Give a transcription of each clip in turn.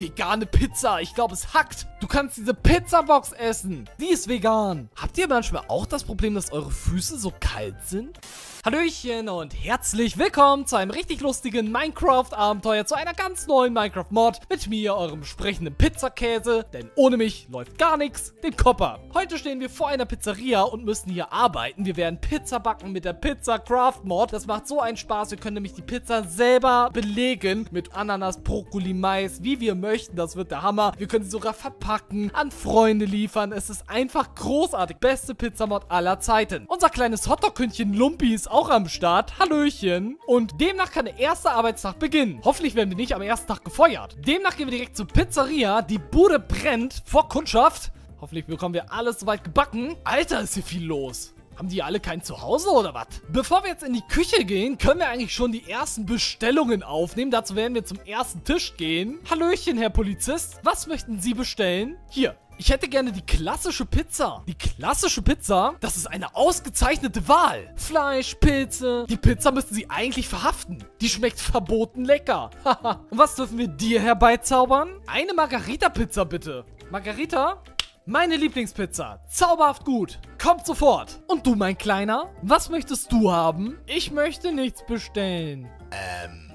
Vegane Pizza. Ich glaube, es hackt. Du kannst diese Pizzabox essen. Die ist vegan. Habt ihr manchmal auch das Problem, dass eure Füße so kalt sind? Hallöchen und herzlich willkommen zu einem richtig lustigen Minecraft-Abenteuer, zu einer ganz neuen Minecraft-Mod mit mir, eurem sprechenden Pizzakäse, denn ohne mich läuft gar nichts, den Kopper. Heute stehen wir vor einer Pizzeria und müssen hier arbeiten. Wir werden Pizza backen mit der Pizza Craft Mod. Das macht so einen Spaß, wir können nämlich die Pizza selber belegen mit Ananas, Brokkoli, Mais, wie wir möchten. Das wird der Hammer. Wir können sie sogar verpacken, an Freunde liefern. Es ist einfach großartig. Beste Pizza-Mod aller Zeiten. Unser kleines Hotdog-Kündchen Lumpi ist auch am Start. Hallöchen. Und demnach kann der erste Arbeitstag beginnen. Hoffentlich werden wir nicht am ersten Tag gefeuert. Demnach gehen wir direkt zur Pizzeria. Die Bude brennt vor Kundschaft. Hoffentlich bekommen wir alles soweit gebacken. Alter, ist hier viel los. Haben die alle kein Zuhause oder was? Bevor wir jetzt in die Küche gehen, können wir eigentlich schon die ersten Bestellungen aufnehmen. Dazu werden wir zum ersten Tisch gehen. Hallöchen, Herr Polizist. Was möchten Sie bestellen? Hier, ich hätte gerne die klassische Pizza. Die klassische Pizza? Das ist eine ausgezeichnete Wahl. Fleisch, Pilze. Die Pizza müssten Sie eigentlich verhaften. Die schmeckt verboten lecker. Haha. Und was dürfen wir dir herbeizaubern? Eine Margarita-Pizza bitte. Margarita? Meine Lieblingspizza. Zauberhaft gut. Kommt sofort. Und du, mein Kleiner? Was möchtest du haben? Ich möchte nichts bestellen. Ähm.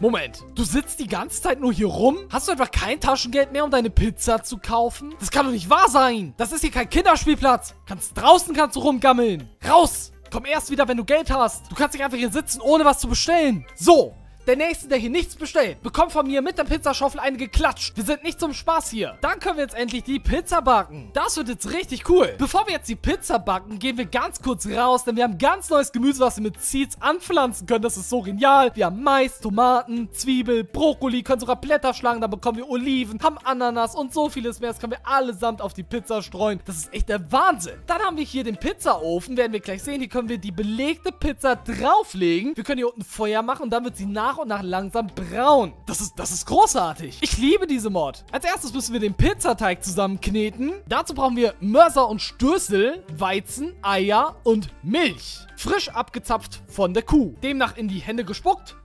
Moment, du sitzt die ganze Zeit nur hier rum? Hast du etwa kein Taschengeld mehr, um deine Pizza zu kaufen? Das kann doch nicht wahr sein. Das ist hier kein Kinderspielplatz. Kannst draußen kannst du rumgammeln. Raus! Komm erst wieder, wenn du Geld hast. Du kannst nicht einfach hier sitzen, ohne was zu bestellen. So, der Nächste, der hier nichts bestellt, bekommt von mir mit der Pizzaschaufel eine geklatscht. Wir sind nicht zum Spaß hier. Dann können wir jetzt endlich die Pizza backen. Das wird jetzt richtig cool. Bevor wir jetzt die Pizza backen, gehen wir ganz kurz raus, denn wir haben ganz neues Gemüse, was wir mit Seeds anpflanzen können. Das ist so genial. Wir haben Mais, Tomaten, Zwiebel, Brokkoli, können sogar Blätter schlagen, dann bekommen wir Oliven, haben Ananas und so vieles mehr. Das können wir allesamt auf die Pizza streuen. Das ist echt der Wahnsinn. Dann haben wir hier den Pizzaofen, werden wir gleich sehen. Hier können wir die belegte Pizza drauflegen. Wir können hier unten Feuer machen und dann wird sie nach nach und nach langsam braun. Das ist, das ist großartig. Ich liebe diese Mod. Als erstes müssen wir den Pizzateig zusammenkneten. Dazu brauchen wir Mörser und Stößel, Weizen, Eier und Milch. Frisch abgezapft von der Kuh. Demnach in die Hände gespuckt.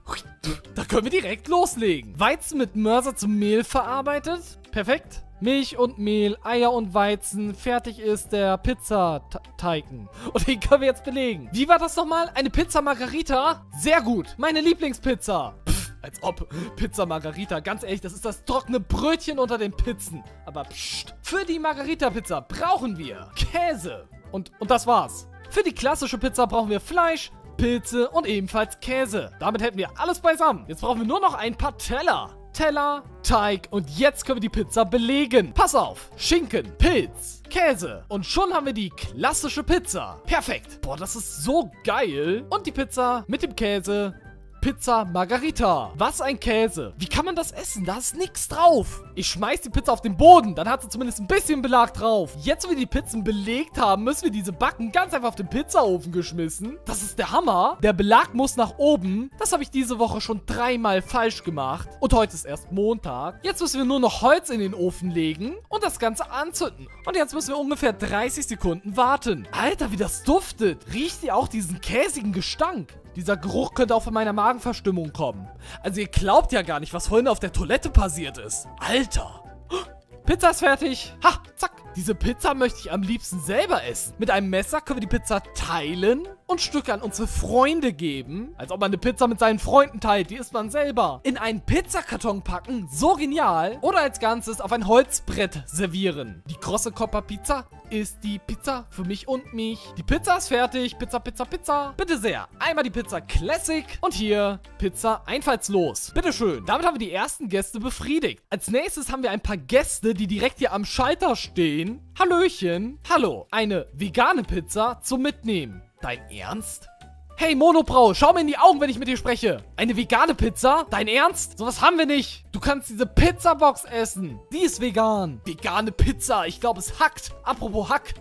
Da können wir direkt loslegen. Weizen mit Mörser zum Mehl verarbeitet. Perfekt. Milch und Mehl, Eier und Weizen. Fertig ist der Pizzateigen. Und den können wir jetzt belegen. Wie war das nochmal? Eine Pizza Margarita? Sehr gut. Meine Lieblingspizza. Pff, als ob. Pizza Margarita. Ganz ehrlich, das ist das trockene Brötchen unter den Pizzen. Aber pst. Für die Margarita-Pizza brauchen wir Käse. Und, und das war's. Für die klassische Pizza brauchen wir Fleisch, Pilze und ebenfalls Käse. Damit hätten wir alles beisammen. Jetzt brauchen wir nur noch ein paar Teller. Teller, Teig und jetzt können wir die Pizza belegen. Pass auf, Schinken, Pilz, Käse und schon haben wir die klassische Pizza. Perfekt. Boah, das ist so geil. Und die Pizza mit dem Käse Pizza Margarita. Was ein Käse. Wie kann man das essen? Da ist nichts drauf. Ich schmeiß die Pizza auf den Boden. Dann hat sie zumindest ein bisschen Belag drauf. Jetzt, wo wir die Pizzen belegt haben, müssen wir diese Backen ganz einfach auf den Pizzaofen geschmissen. Das ist der Hammer. Der Belag muss nach oben. Das habe ich diese Woche schon dreimal falsch gemacht. Und heute ist erst Montag. Jetzt müssen wir nur noch Holz in den Ofen legen und das Ganze anzünden. Und jetzt müssen wir ungefähr 30 Sekunden warten. Alter, wie das duftet. Riecht ihr auch diesen käsigen Gestank? Dieser Geruch könnte auch von meiner Magenverstimmung kommen. Also ihr glaubt ja gar nicht, was vorhin auf der Toilette passiert ist. Alter. Pizza ist fertig. Ha, zack. Diese Pizza möchte ich am liebsten selber essen. Mit einem Messer können wir die Pizza teilen und Stücke an unsere Freunde geben. Als ob man eine Pizza mit seinen Freunden teilt, die isst man selber. In einen Pizzakarton packen, so genial. Oder als Ganzes auf ein Holzbrett servieren. Die krosse Pizza ist die Pizza für mich und mich. Die Pizza ist fertig. Pizza, Pizza, Pizza. Bitte sehr. Einmal die Pizza Classic und hier Pizza einfallslos. Bitteschön. Damit haben wir die ersten Gäste befriedigt. Als nächstes haben wir ein paar Gäste, die direkt hier am Schalter stehen. Hallöchen. Hallo. Eine vegane Pizza zum Mitnehmen. Dein Ernst? Hey Monobrau, schau mir in die Augen, wenn ich mit dir spreche. Eine vegane Pizza? Dein Ernst? Sowas haben wir nicht. Du kannst diese Pizzabox essen. Die ist vegan. Vegane Pizza. Ich glaube, es hackt. Apropos Hack.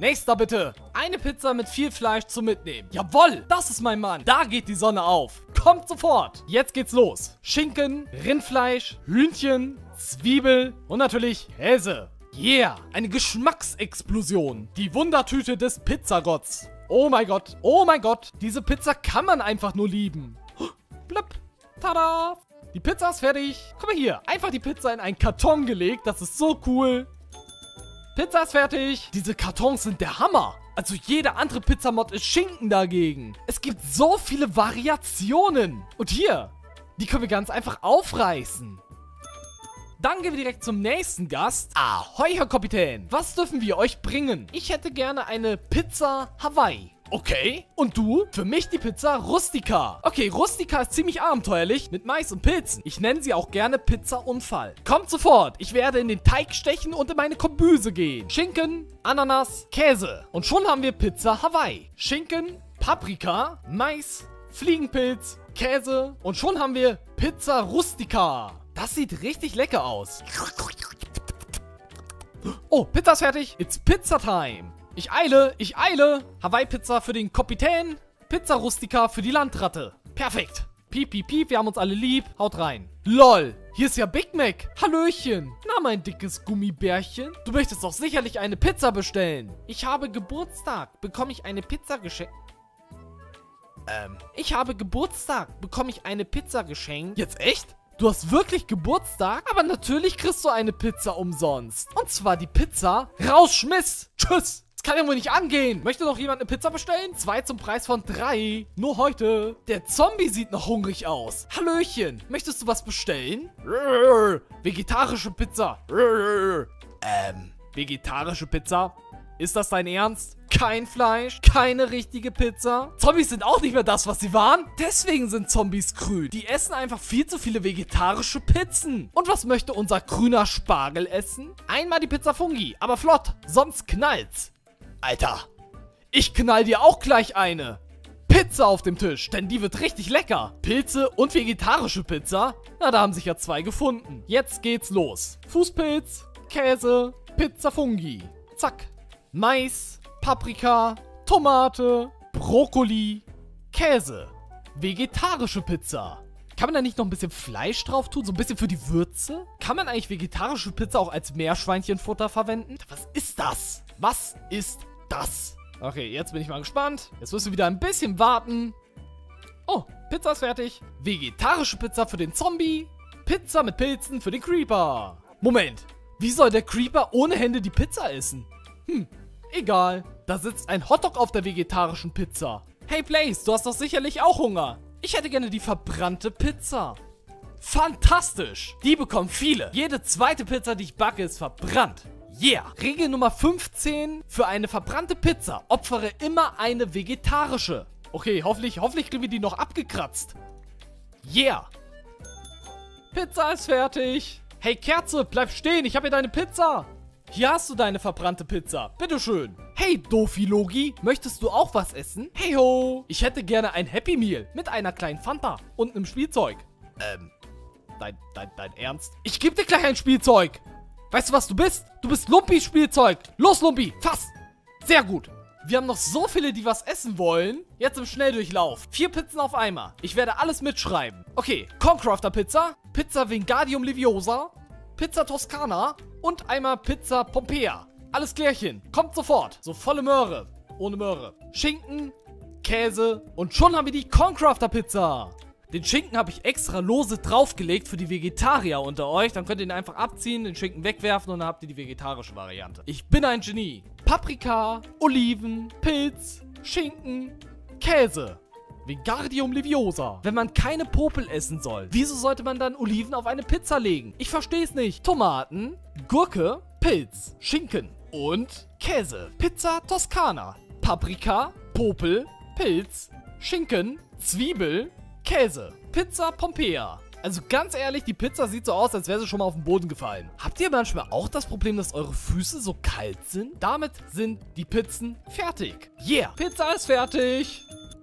Nächster bitte. Eine Pizza mit viel Fleisch zum Mitnehmen. Jawoll, das ist mein Mann. Da geht die Sonne auf. Kommt sofort. Jetzt geht's los. Schinken, Rindfleisch, Hühnchen, Zwiebel und natürlich Käse. Yeah, eine Geschmacksexplosion. Die Wundertüte des Pizzagotts. Oh mein Gott, oh mein Gott. Diese Pizza kann man einfach nur lieben. Blöpp. Tada. Die Pizza ist fertig. Guck mal hier. Einfach die Pizza in einen Karton gelegt. Das ist so cool. Pizza ist fertig. Diese Kartons sind der Hammer. Also jede andere Pizzamod ist Schinken dagegen. Es gibt so viele Variationen. Und hier, die können wir ganz einfach aufreißen. Dann gehen wir direkt zum nächsten Gast. Ahoi, Herr Kapitän. Was dürfen wir euch bringen? Ich hätte gerne eine Pizza Hawaii. Okay. Und du? Für mich die Pizza Rustica. Okay, Rustica ist ziemlich abenteuerlich mit Mais und Pilzen. Ich nenne sie auch gerne Pizza Unfall. Kommt sofort. Ich werde in den Teig stechen und in meine Kombüse gehen. Schinken, Ananas, Käse. Und schon haben wir Pizza Hawaii. Schinken, Paprika, Mais, Fliegenpilz, Käse. Und schon haben wir Pizza Rustica. Das sieht richtig lecker aus. Oh, Pizza ist fertig. It's Pizza Time. Ich eile, ich eile. Hawaii-Pizza für den Kapitän. Pizza Rustica für die Landratte. Perfekt. Piep, piep, piep, wir haben uns alle lieb. Haut rein. LOL, hier ist ja Big Mac. Hallöchen. Na, mein dickes Gummibärchen. Du möchtest doch sicherlich eine Pizza bestellen. Ich habe Geburtstag. Bekomme ich eine Pizza geschenkt? Ähm, ich habe Geburtstag. Bekomme ich eine Pizza geschenkt? Jetzt echt? Du hast wirklich Geburtstag? Aber natürlich kriegst du eine Pizza umsonst. Und zwar die Pizza Rausschmiss. Tschüss. Das kann ja wohl nicht angehen. Möchte noch jemand eine Pizza bestellen? Zwei zum Preis von drei. Nur heute. Der Zombie sieht noch hungrig aus. Hallöchen. Möchtest du was bestellen? Vegetarische Pizza. Ähm, vegetarische Pizza? Ist das dein Ernst? Kein Fleisch, keine richtige Pizza. Zombies sind auch nicht mehr das, was sie waren. Deswegen sind Zombies grün. Die essen einfach viel zu viele vegetarische Pizzen. Und was möchte unser grüner Spargel essen? Einmal die Pizza Fungi, aber flott, sonst knallt's. Alter, ich knall dir auch gleich eine. Pizza auf dem Tisch, denn die wird richtig lecker. Pilze und vegetarische Pizza? Na, da haben sich ja zwei gefunden. Jetzt geht's los. Fußpilz, Käse, Pizza Fungi. Zack. Mais, Paprika, Tomate, Brokkoli, Käse. Vegetarische Pizza. Kann man da nicht noch ein bisschen Fleisch drauf tun? So ein bisschen für die Würze? Kann man eigentlich vegetarische Pizza auch als Meerschweinchenfutter verwenden? Was ist das? Was ist das? Okay, jetzt bin ich mal gespannt. Jetzt müssen wir wieder ein bisschen warten. Oh, Pizza ist fertig. Vegetarische Pizza für den Zombie. Pizza mit Pilzen für den Creeper. Moment, wie soll der Creeper ohne Hände die Pizza essen? Hm, Egal. Da sitzt ein Hotdog auf der vegetarischen Pizza. Hey Blaze, du hast doch sicherlich auch Hunger. Ich hätte gerne die verbrannte Pizza. Fantastisch. Die bekommen viele. Jede zweite Pizza, die ich backe, ist verbrannt. Yeah. Regel Nummer 15. Für eine verbrannte Pizza opfere immer eine vegetarische. Okay, hoffentlich, hoffentlich kriegen wir die noch abgekratzt. Yeah. Pizza ist fertig. Hey Kerze, bleib stehen. Ich habe hier deine Pizza. Hier hast du deine verbrannte Pizza. Bitteschön. Hey, Dofi-Logi, möchtest du auch was essen? Hey ho, ich hätte gerne ein Happy Meal mit einer kleinen Fanta und einem Spielzeug. Ähm, dein, dein, dein Ernst? Ich gebe dir gleich ein Spielzeug. Weißt du, was du bist? Du bist Lumpis Spielzeug. Los, Lumpi, fass. Sehr gut. Wir haben noch so viele, die was essen wollen. Jetzt im Schnelldurchlauf. Vier Pizzen auf einmal. Ich werde alles mitschreiben. Okay, Concrafter Pizza, Pizza Vingadium Leviosa, Pizza Toskana und einmal Pizza Pompea. Alles klärchen. Kommt sofort. So volle Möhre. Ohne Möhre. Schinken, Käse und schon haben wir die Concrafter Pizza. Den Schinken habe ich extra lose draufgelegt für die Vegetarier unter euch. Dann könnt ihr ihn einfach abziehen, den Schinken wegwerfen und dann habt ihr die vegetarische Variante. Ich bin ein Genie. Paprika, Oliven, Pilz, Schinken, Käse. Vingardium Leviosa. Wenn man keine Popel essen soll, wieso sollte man dann Oliven auf eine Pizza legen? Ich verstehe es nicht. Tomaten, Gurke, Pilz, Schinken und Käse. Pizza Toskana. Paprika, Popel, Pilz, Schinken, Zwiebel, Käse. Pizza Pompea. Also ganz ehrlich, die Pizza sieht so aus, als wäre sie schon mal auf den Boden gefallen. Habt ihr manchmal auch das Problem, dass eure Füße so kalt sind? Damit sind die Pizzen fertig. Yeah, Pizza ist fertig.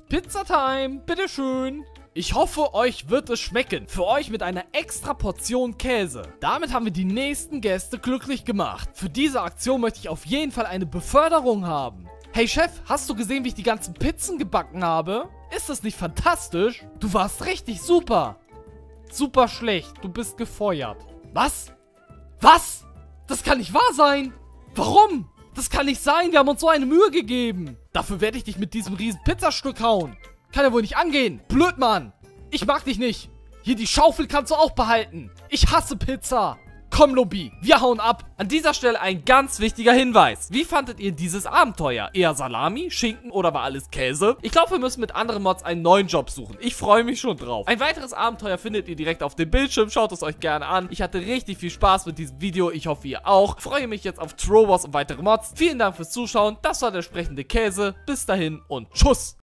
Pizza Time, bitteschön. Ich hoffe, euch wird es schmecken. Für euch mit einer extra Portion Käse. Damit haben wir die nächsten Gäste glücklich gemacht. Für diese Aktion möchte ich auf jeden Fall eine Beförderung haben. Hey Chef, hast du gesehen, wie ich die ganzen Pizzen gebacken habe? Ist das nicht fantastisch? Du warst richtig super. Super schlecht, du bist gefeuert. Was? Was? Das kann nicht wahr sein. Warum? Das kann nicht sein, wir haben uns so eine Mühe gegeben. Dafür werde ich dich mit diesem riesen Pizzastück hauen. Kann ja wohl nicht angehen. Blöd, Mann. Ich mag dich nicht. Hier, die Schaufel kannst du auch behalten. Ich hasse Pizza. Komm, Lobby, wir hauen ab. An dieser Stelle ein ganz wichtiger Hinweis. Wie fandet ihr dieses Abenteuer? Eher Salami, Schinken oder war alles Käse? Ich glaube, wir müssen mit anderen Mods einen neuen Job suchen. Ich freue mich schon drauf. Ein weiteres Abenteuer findet ihr direkt auf dem Bildschirm. Schaut es euch gerne an. Ich hatte richtig viel Spaß mit diesem Video. Ich hoffe, ihr auch. Freue mich jetzt auf Trowars und weitere Mods. Vielen Dank fürs Zuschauen. Das war der sprechende Käse. Bis dahin und tschüss.